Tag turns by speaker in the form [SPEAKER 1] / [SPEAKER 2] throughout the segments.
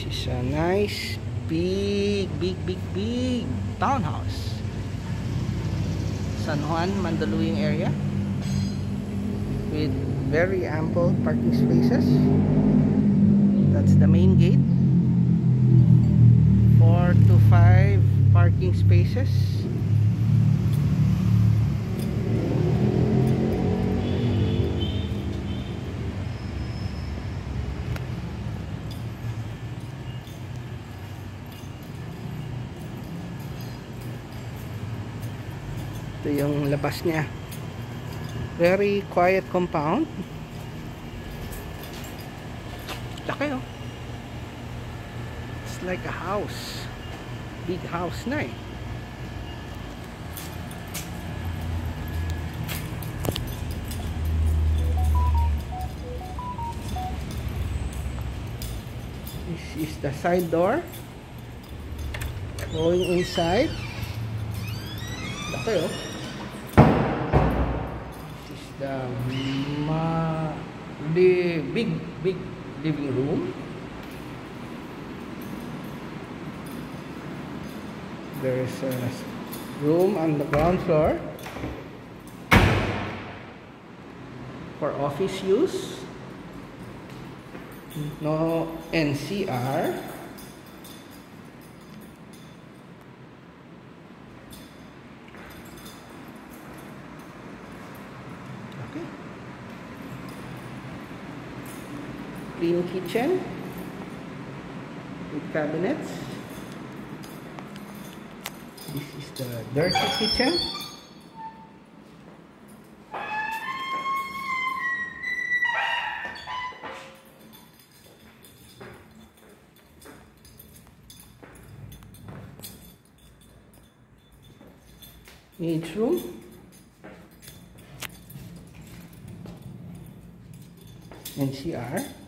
[SPEAKER 1] This is a nice, big, big, big, big townhouse. San Juan, Mandaluyong area. With very ample parking spaces. That's the main gate. Four to five parking spaces. Ito yung labas niya. Very quiet compound. Laki oh. It's like a house. Big house na eh. This is the side door. Going inside. Laki oh. The ma the big big living room. There is a room on the ground floor for office use. No NCR. Clean kitchen with cabinets. This is the dirty kitchen. Each room. NCR.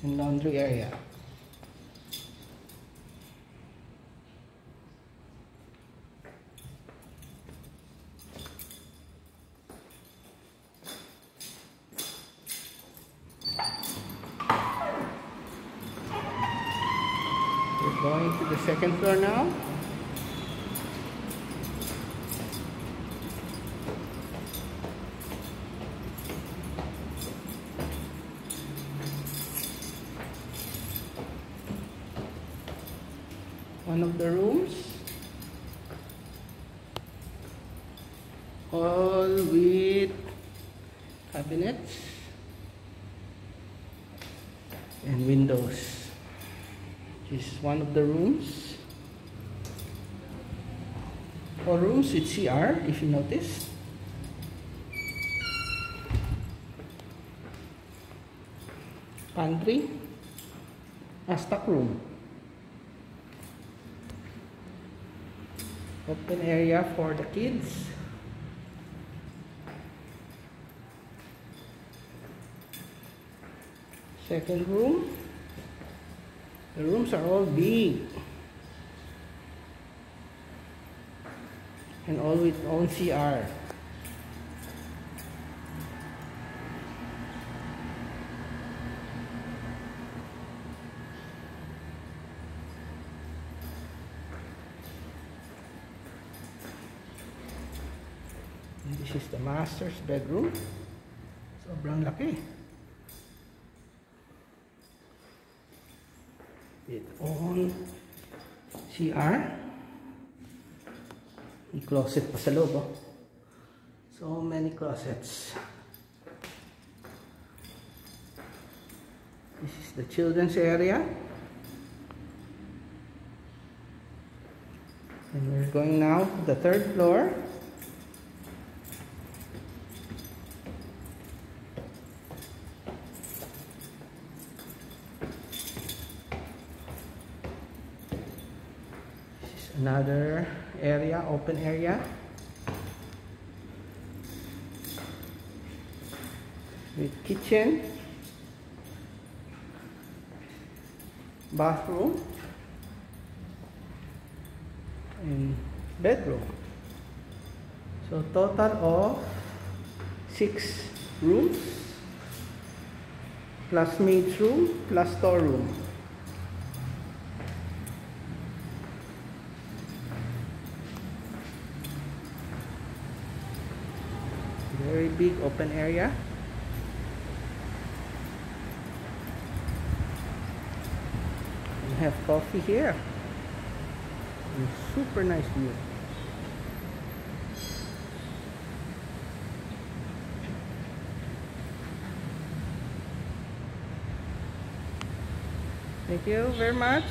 [SPEAKER 1] And laundry area. We're going to the second floor now. One of the rooms. All with cabinets and windows. This is one of the rooms. All rooms with CR if you notice. Pantry. A stock room open area for the kids. Second room. The rooms are all big. And all with own CR This is the master's bedroom. Sobrang laki. With own CR. May closet pa sa loob. Oh. So many closets. This is the children's area. And we're going now to the third floor. Another area open area. With kitchen. Bathroom. And bedroom. So total of six rooms. Plus maid's room plus storeroom. Big open area. We have coffee here. And super nice view. Thank you very much.